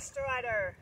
strider.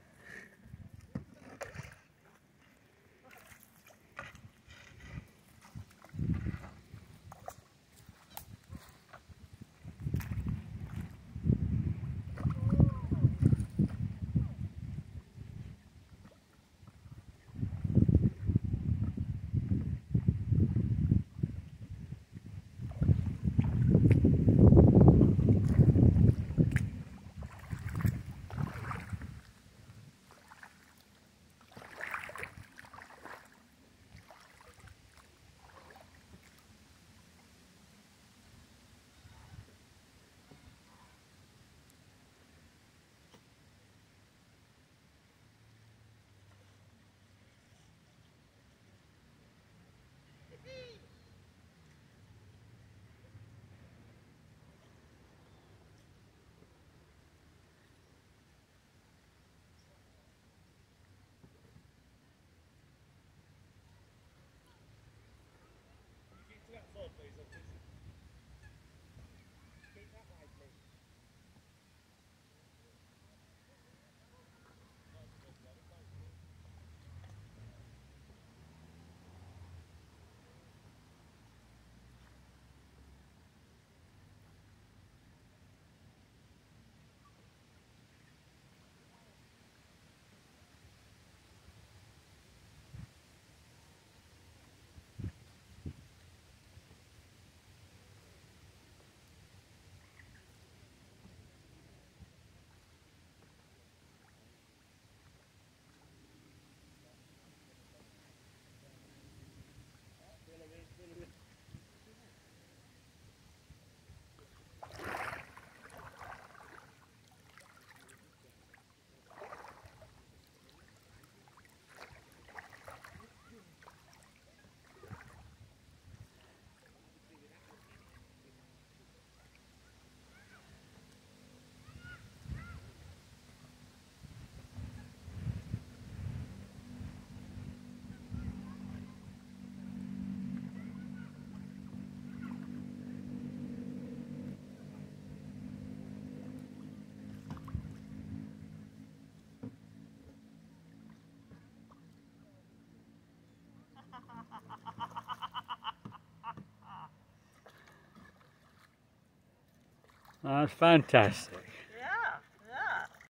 That's fantastic.